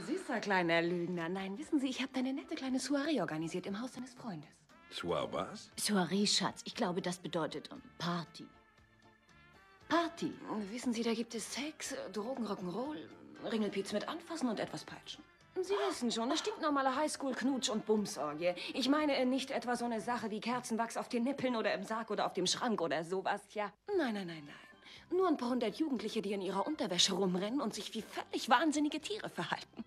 süßer kleiner Lügner. Nein, wissen Sie, ich habe eine nette kleine Soiree organisiert im Haus seines Freundes. Soir was? Soiree, Schatz. Ich glaube, das bedeutet um, Party. Party. Wissen Sie, da gibt es Sex, Drogen, Rock'n'Roll, Ringelpiez mit Anfassen und etwas Peitschen. Sie ah. wissen schon, eine stinknormale Highschool-Knutsch- und Bumsorgie. Ich meine äh, nicht etwa so eine Sache wie Kerzenwachs auf den Nippeln oder im Sarg oder auf dem Schrank oder sowas, ja. Nein, nein, nein, nein. Nur ein paar hundert Jugendliche, die in ihrer Unterwäsche rumrennen und sich wie völlig wahnsinnige Tiere verhalten.